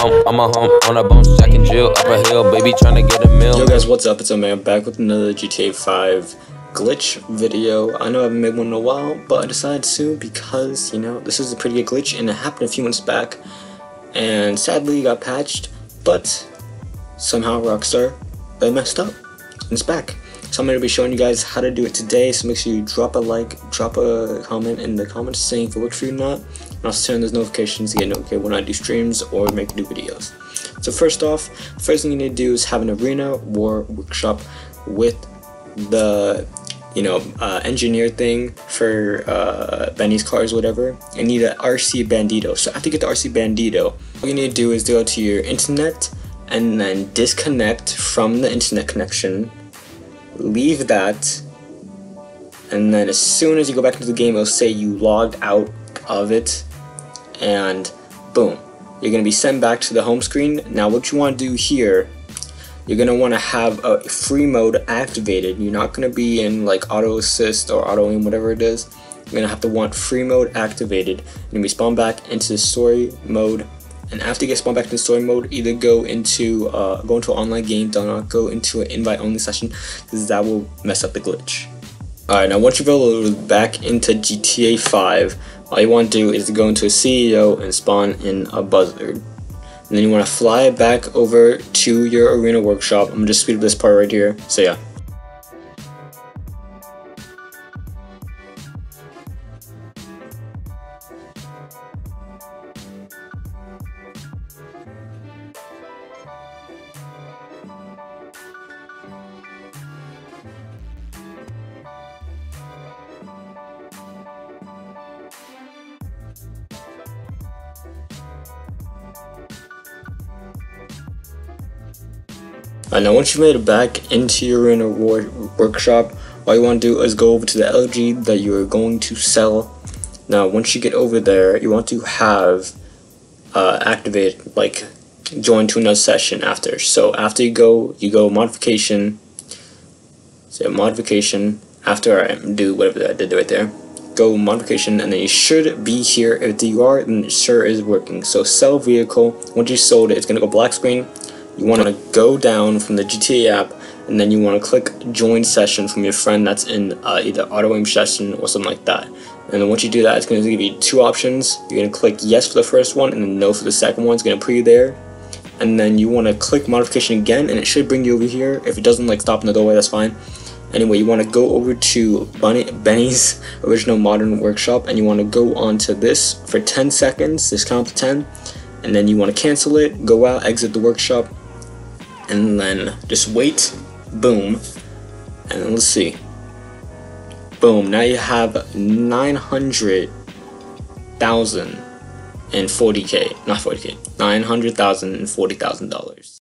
I'm a home on a bone, stacking drill up a hill, baby trying to get a meal. Yo guys, what's up? It's a man back with another GTA 5 glitch video. I know I haven't made one in a while, but I decided to because, you know, this is a pretty good glitch and it happened a few months back. And sadly, got patched, but somehow Rockstar, they messed up. And it's back. So I'm going to be showing you guys how to do it today, so make sure you drop a like, drop a comment in the comments saying if it works for you or not. And also turn those notifications to get notified when I do streams or make new videos. So first off, first thing you need to do is have an arena war workshop with the you know uh, engineer thing for uh, Benny's cars whatever I need an RC Bandito so after you get the RC Bandito all you need to do is go to your internet and then disconnect from the internet connection leave that and then as soon as you go back into the game it'll say you logged out of it and boom. You're going to be sent back to the home screen. Now what you want to do here you're going to want to have a free mode activated. You're not going to be in like auto assist or auto aim whatever it is. You're going to have to want free mode activated. And we spawn back into story mode and after you get spawned back into story mode either go into uh, go into an online game do not go into an invite only session because that will mess up the glitch. Alright now once you've back into GTA 5 all you want to do is go into a CEO and spawn in a buzzard. And then you want to fly back over to your arena workshop. I'm gonna just speed up this part right here. So yeah Uh, now once you've made it back into your arena workshop, all you want to do is go over to the Elegy that you are going to sell. Now once you get over there, you want to have uh, activate, like join to another session after. So after you go, you go modification, so modification, after I do whatever I did right there, go modification and then you should be here. If you are, then it sure is working. So sell vehicle, once you sold it, it's going to go black screen you want to go down from the GTA app and then you want to click join session from your friend that's in uh, either auto aim session or something like that. And then once you do that it's going to give you two options. You're going to click yes for the first one and then no for the second one. It's going to put you there. And then you want to click modification again and it should bring you over here. If it doesn't like stop in the doorway that's fine. Anyway you want to go over to Bunny, Benny's original modern workshop and you want to go on to this for 10 seconds this count to 10 and then you want to cancel it go out exit the workshop and then just wait, boom, and let's see. Boom, now you have 900,000 and 40k, not 40k, 900,000 and $40,000.